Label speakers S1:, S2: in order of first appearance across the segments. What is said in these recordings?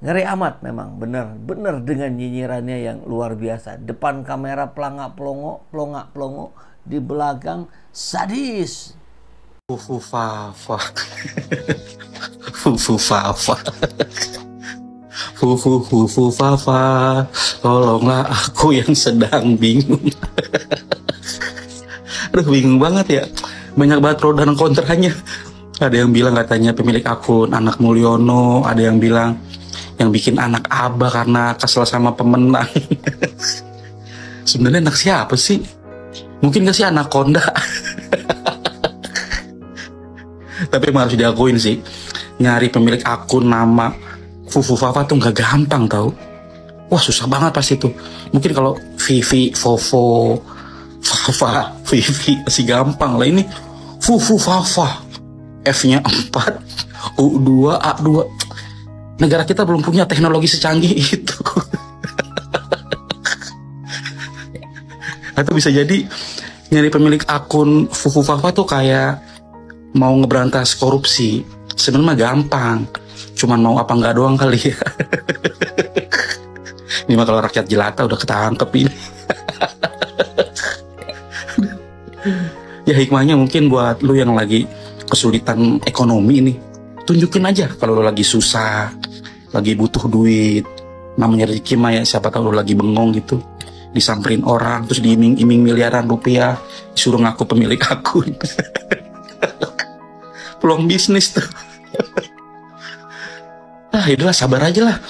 S1: Ngeri amat memang, bener, bener dengan nyinyirannya yang luar biasa. Depan kamera pelangak pelongo, pelongak pelongo, di belakang sadis.
S2: Fufu fafa. Fufu fafa. Fufu fufu fafa. Tolonglah aku yang sedang bingung. Aduh bingung banget ya. Banyak banget pro dan kontranya. Ada yang bilang katanya pemilik akun anak Mulyono, ada yang bilang yang bikin anak Aba karena kesel sama pemenang. Sebenarnya anak siapa sih? Mungkin gak sih anak Konda? Tapi emang harus diakuin sih, nyari pemilik akun nama Fufu Fafa tuh nggak gampang tau. Wah susah banget pas itu. Mungkin kalau Vivi, Fofo, Fafa, Vivi masih gampang lah ini. Fufu Fafa, F-nya 4, U2, A2 negara kita belum punya teknologi secanggih itu. Atau bisa jadi nyari pemilik akun Fufu Fafa tuh kayak mau ngeberantas korupsi. Sebenarnya gampang. Cuman mau apa nggak doang kali ya. ini mah kalau rakyat jelata udah ketangkep ini. ya hikmahnya mungkin buat lu yang lagi kesulitan ekonomi nih tunjukin aja kalau lo lagi susah lagi butuh duit. Namanya rezeki mah ya siapa tahu lo lagi bengong gitu. Disamperin orang terus diiming-iming miliaran rupiah. Disuruh ngaku pemilik akun. Peluang bisnis tuh. Ah itulah sabar aja lah.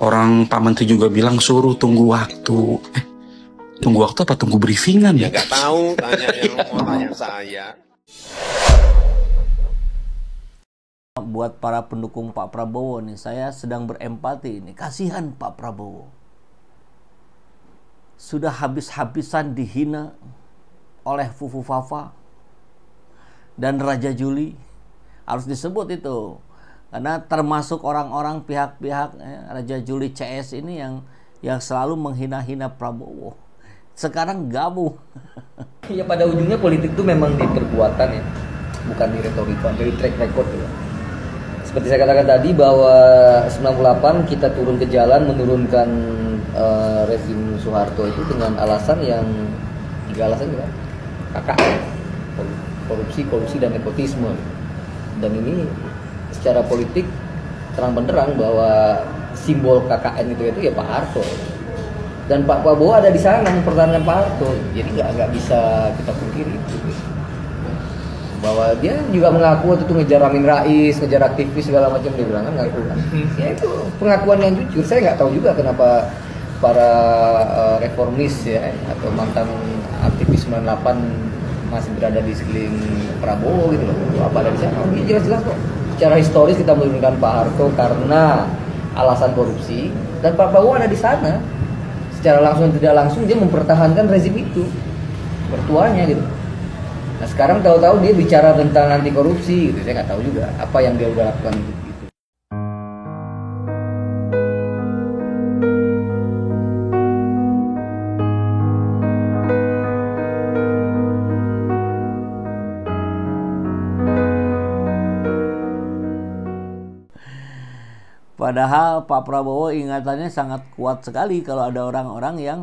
S2: Orang Pak Menteri juga bilang suruh tunggu waktu. Eh, tunggu waktu apa? Tunggu briefingan ya?
S3: Gak tahu tanya yang mau tanya saya.
S1: Buat para pendukung Pak Prabowo nih, saya sedang berempati ini. Kasihan Pak Prabowo. Sudah habis-habisan dihina oleh Fufu Fafa dan Raja Juli. Harus disebut itu. Karena termasuk orang-orang pihak-pihak eh, Raja Juli CS ini yang yang selalu menghina-hina Prabowo. Sekarang gabung.
S4: Ya pada ujungnya politik itu memang di perbuatan ya, bukan di retorika, dari track record ya. Seperti saya katakan tadi bahwa 98 kita turun ke jalan menurunkan eh, rezim Soeharto itu dengan alasan yang tiga alasan kan, kakak, korupsi, kolusi dan nepotisme. Dan ini secara politik terang benderang bahwa simbol KKN itu itu ya Pak Harto. Dan Pak Prabowo ada di sana mempertahankan Pak Harto. Jadi nggak nggak bisa kita pungkiri. itu bahwa dia juga mengaku waktu itu ngejar Amin Rais, ngejar aktivis segala macam dia bilang kan ngaku kan. Ya itu pengakuan yang jujur. Saya nggak tahu juga kenapa para eh, reformis ya atau mantan aktivis 98 masih berada di sekeliling Prabowo gitu loh. Apa sana? Oh, jelas-jelas kok. Secara historis kita menurunkan Pak Harto karena alasan korupsi dan Pak Prabowo ada di sana. Secara langsung tidak langsung dia mempertahankan rezim itu. Mertuanya gitu. Nah sekarang tahu-tahu dia bicara tentang anti korupsi gitu. Saya nggak tahu juga apa yang dia udah lakukan gitu.
S1: Padahal Pak Prabowo ingatannya sangat kuat sekali kalau ada orang-orang yang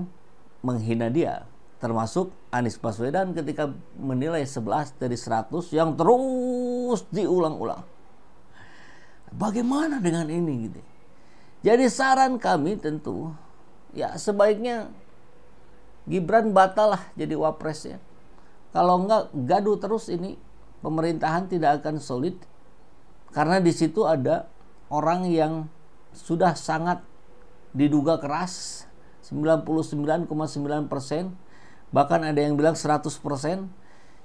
S1: menghina dia. Termasuk Anies Baswedan ketika menilai 11 dari 100 yang terus diulang-ulang. Bagaimana dengan ini gitu. Jadi saran kami tentu ya sebaiknya Gibran batal lah jadi wapres ya. Kalau enggak gaduh terus ini pemerintahan tidak akan solid karena di situ ada orang yang sudah sangat diduga keras 99,9 persen bahkan ada yang bilang 100 persen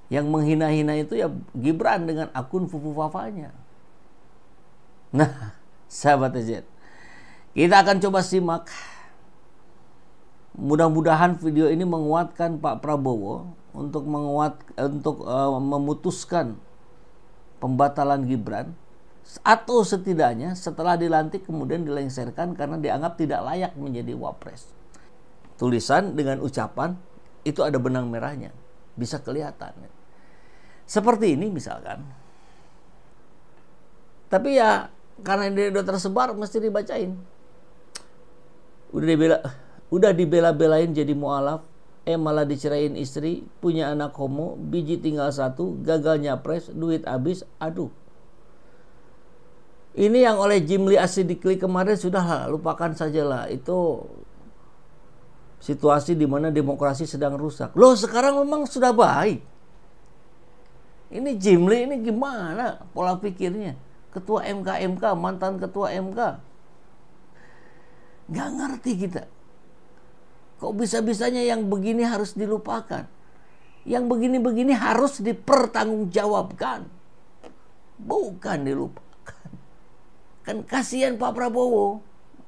S1: yang menghina-hina itu ya Gibran dengan akun Fufu Fafanya nah sahabat Z kita akan coba simak mudah-mudahan video ini menguatkan Pak Prabowo untuk menguat untuk uh, memutuskan pembatalan Gibran atau setidaknya setelah dilantik kemudian dilengsarkan karena dianggap tidak layak menjadi wapres. Tulisan dengan ucapan itu ada benang merahnya, bisa kelihatan. Seperti ini misalkan. Tapi ya karena ini sudah tersebar mesti dibacain. udah dibela udah dibela-belain jadi mualaf eh malah dicerain istri punya anak homo biji tinggal satu gagal nyapres duit habis aduh ini yang oleh Jimli Asidikli kemarin sudah lupakan sajalah itu situasi di mana demokrasi sedang rusak. Loh sekarang memang sudah baik. Ini Jimli ini gimana pola pikirnya? Ketua MK MK mantan ketua MK nggak ngerti kita. Kok bisa-bisanya yang begini harus dilupakan? Yang begini-begini harus dipertanggungjawabkan. Bukan dilupakan. Kan kasihan Pak Prabowo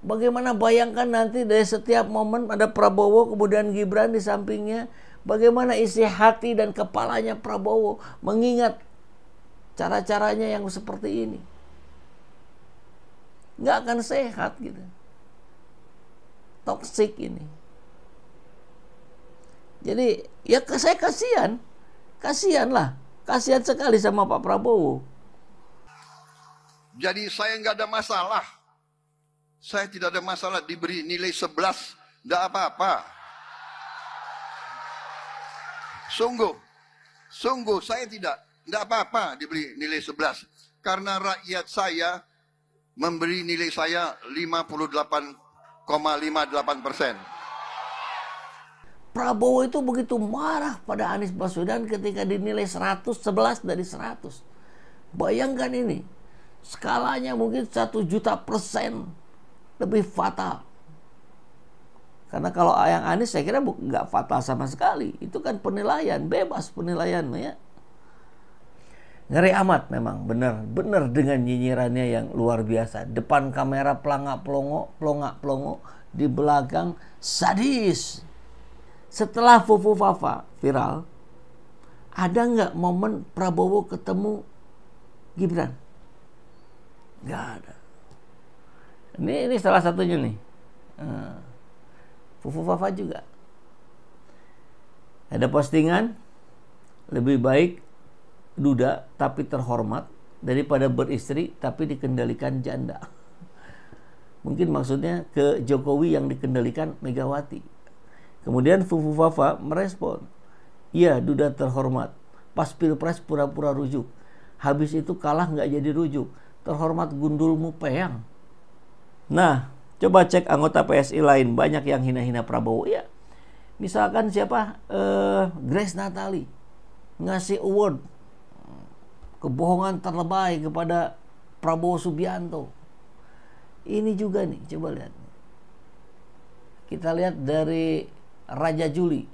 S1: bagaimana bayangkan nanti dari setiap momen ada Prabowo kemudian Gibran di sampingnya bagaimana isi hati dan kepalanya Prabowo mengingat cara-caranya yang seperti ini nggak akan sehat gitu. Toksik ini. Jadi ya saya kasihan, kasihan lah, kasihan sekali sama Pak Prabowo.
S5: Jadi saya nggak ada masalah. Saya tidak ada masalah diberi nilai 11, nggak apa-apa. Sungguh, sungguh saya tidak, nggak apa-apa diberi nilai 11. Karena rakyat saya memberi nilai saya 58,58 persen.
S1: Prabowo itu begitu marah pada Anies Baswedan ketika dinilai 111 dari 100. Bayangkan ini, skalanya mungkin satu juta persen lebih fatal. Karena kalau yang Anies saya kira nggak fatal sama sekali. Itu kan penilaian, bebas penilaian ya. Ngeri amat memang, benar, benar dengan nyinyirannya yang luar biasa. Depan kamera pelangak pelongo, pelongak pelongo, di belakang sadis. Setelah Fufu Fafa viral, ada nggak momen Prabowo ketemu Gibran? Nggak ada. Ini ini salah satunya nih. Uh, Fufu Fafa juga. Ada postingan lebih baik duda tapi terhormat daripada beristri tapi dikendalikan janda. Mungkin maksudnya ke Jokowi yang dikendalikan Megawati. Kemudian Fufu Fafa merespon, iya duda terhormat. Pas pilpres pura-pura rujuk. Habis itu kalah nggak jadi rujuk. Terhormat gundulmu peyang. Nah, coba cek anggota PSI lain. Banyak yang hina-hina Prabowo. Ya, misalkan siapa? Uh, Grace Natali. Ngasih award kebohongan terlebay kepada Prabowo Subianto. Ini juga nih, coba lihat. Kita lihat dari Raja Juli.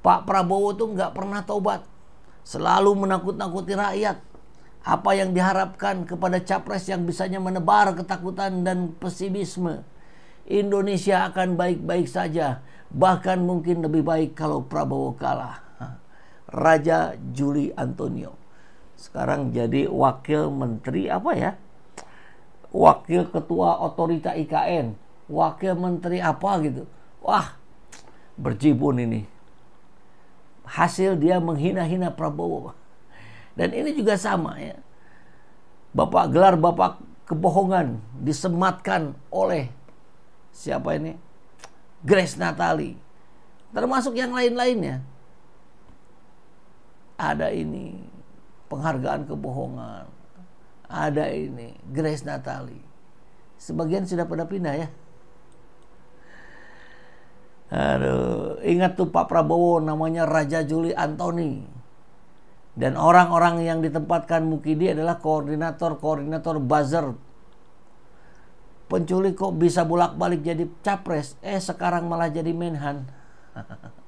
S1: Pak Prabowo tuh nggak pernah tobat. Selalu menakut-nakuti rakyat. Apa yang diharapkan kepada capres yang bisanya menebar ketakutan dan pesimisme. Indonesia akan baik-baik saja. Bahkan mungkin lebih baik kalau Prabowo kalah. Raja Juli Antonio sekarang jadi wakil menteri apa ya wakil ketua otorita IKN wakil menteri apa gitu wah berjibun ini hasil dia menghina-hina Prabowo dan ini juga sama ya bapak gelar bapak kebohongan disematkan oleh siapa ini Grace Natali termasuk yang lain-lainnya ada ini penghargaan kebohongan. Ada ini, Grace Natali. Sebagian sudah pada pindah ya. Aduh, ingat tuh Pak Prabowo namanya Raja Juli Antoni. Dan orang-orang yang ditempatkan Mukidi adalah koordinator-koordinator buzzer. Penculik kok bisa bolak-balik jadi capres, eh sekarang malah jadi menhan.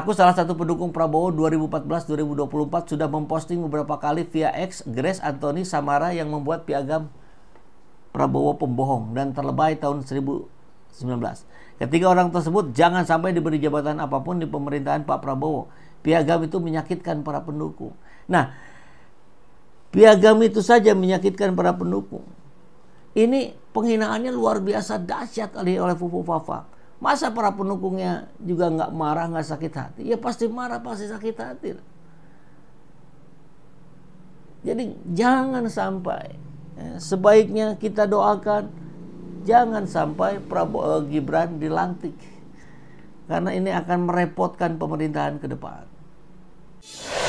S1: Aku salah satu pendukung Prabowo 2014-2024 sudah memposting beberapa kali via X Grace Anthony Samara yang membuat piagam Prabowo pembohong dan terlebay tahun 2019. Ketiga orang tersebut jangan sampai diberi jabatan apa pun di pemerintahan Pak Prabowo. Piagam itu menyakitkan para pendukung. Nah, piagam itu saja menyakitkan para pendukung. Ini penghinaannya luar biasa dahsyat oleh Fufu Fafa. Masa para pendukungnya juga nggak marah, nggak sakit hati? Ya pasti marah, pasti sakit hati. Jadi jangan sampai ya, sebaiknya kita doakan jangan sampai Prabowo Gibran dilantik. Karena ini akan merepotkan pemerintahan ke depan. you